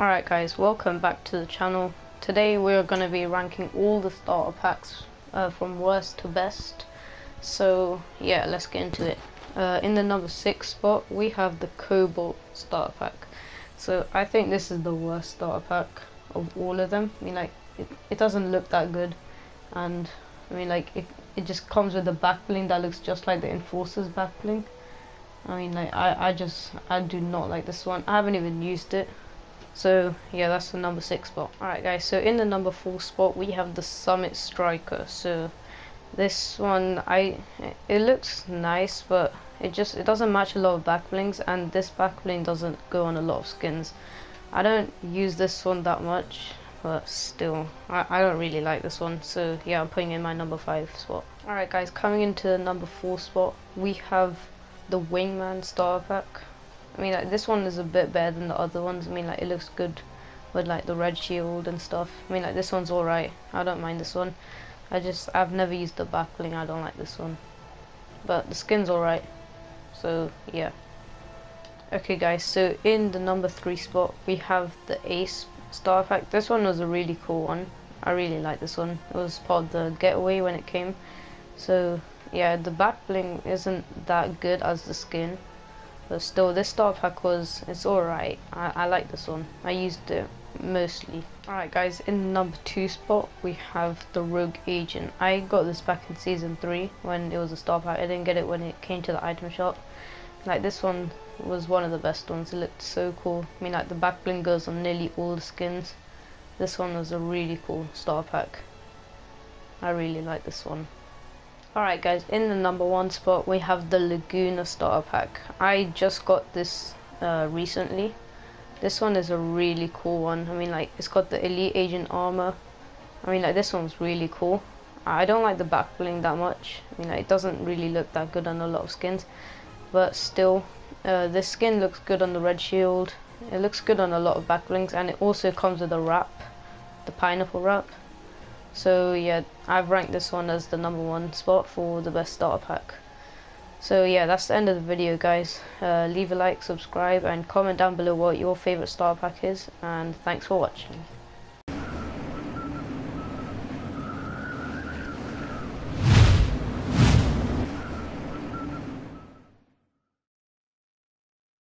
Alright guys, welcome back to the channel. Today we're going to be ranking all the starter packs uh, from worst to best. So yeah, let's get into it. Uh, in the number 6 spot we have the Cobalt starter pack. So I think this is the worst starter pack of all of them. I mean like, it, it doesn't look that good. And I mean like, it, it just comes with a back bling that looks just like the Enforcer's back bling. I mean like I, I just I do not like this one. I haven't even used it. So yeah that's the number six spot. Alright guys, so in the number four spot we have the Summit Striker. So this one I it looks nice but it just it doesn't match a lot of back blings and this back bling doesn't go on a lot of skins. I don't use this one that much but still I, I don't really like this one so yeah I'm putting in my number five spot. Alright guys coming into the number four spot we have the Wingman Star Pack. I mean, like, this one is a bit better than the other ones. I mean, like, it looks good with, like, the red shield and stuff. I mean, like, this one's alright. I don't mind this one. I just, I've never used the back bling. I don't like this one. But the skin's alright. So, yeah. Okay, guys, so in the number three spot, we have the Ace Star Pack. This one was a really cool one. I really like this one. It was part of the getaway when it came. So, yeah, the back bling isn't that good as the skin, but still, this star pack was it's alright. I, I like this one. I used it mostly. Alright, guys, in number two spot we have the Rogue Agent. I got this back in season three when it was a star pack. I didn't get it when it came to the item shop. Like this one was one of the best ones. It looked so cool. I mean, like the back bling goes on nearly all the skins. This one was a really cool star pack. I really like this one. Alright guys, in the number one spot we have the Laguna starter pack. I just got this uh, recently. This one is a really cool one. I mean like it's got the elite agent armor. I mean like this one's really cool. I don't like the back bling that much. I mean like, it doesn't really look that good on a lot of skins. But still, uh, this skin looks good on the red shield. It looks good on a lot of back blings and it also comes with a wrap. The pineapple wrap. So yeah, I've ranked this one as the number one spot for the best starter pack. So yeah, that's the end of the video guys. Uh, leave a like, subscribe and comment down below what your favourite starter pack is and thanks for watching.